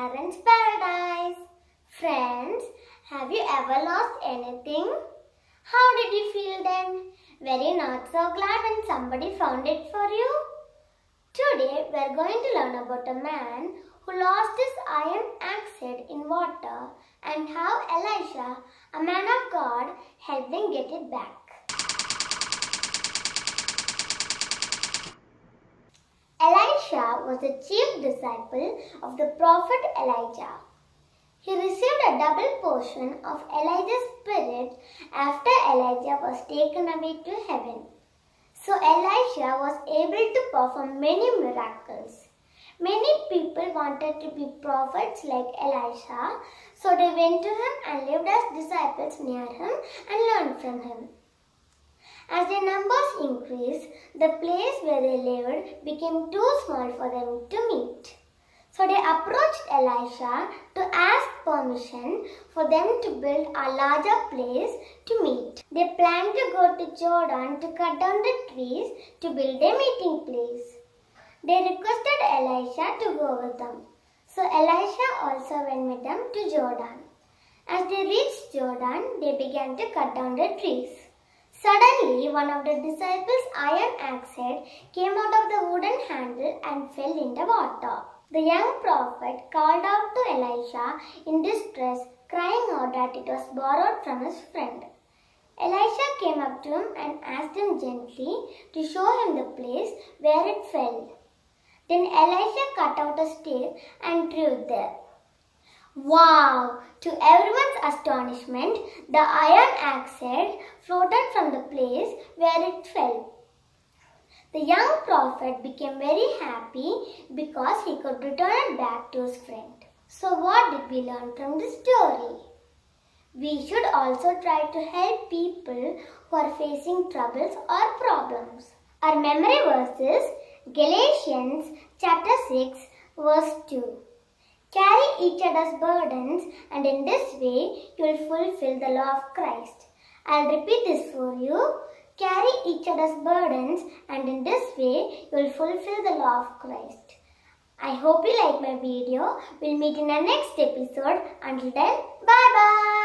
Aaronz Paradise. Friends, have you ever lost anything? How did you feel then? Were you not so glad when somebody found it for you? Today, we are going to learn about a man who lost his iron axe head in water and how Elisha, a man of God, helped him get it back. Was the chief disciple of the prophet Elijah. He received a double portion of Elijah's spirit after Elijah was taken away to heaven. So Elisha was able to perform many miracles. Many people wanted to be prophets like Elisha, so they went to him and lived as disciples near him and learned from him. As their numbers increased, the place where they lived became too small for them to meet. So they approached Elisha to ask permission for them to build a larger place to meet. They planned to go to Jordan to cut down the trees to build a meeting place. They requested Elisha to go with them. So Elisha also went with them to Jordan. As they reached Jordan, they began to cut down the trees. Suddenly, one of the disciples' iron axe head came out of the wooden handle and fell in the water. The young prophet called out to Elisha in distress, crying out that it was borrowed from his friend. Elisha came up to him and asked him gently to show him the place where it fell. Then Elisha cut out a stake and threw it there. Wow! To everyone's astonishment, the iron axe head floated from the place where it fell. The young prophet became very happy because he could return it back to his friend. So, what did we learn from this story? We should also try to help people who are facing troubles or problems. Our memory verse is Galatians chapter 6 verse 2. Carry each other's burdens and in this way you will fulfill the law of Christ. I'll repeat this for you. Carry each other's burdens and in this way you will fulfill the law of Christ. I hope you like my video. We'll meet in the next episode. Until then, bye bye.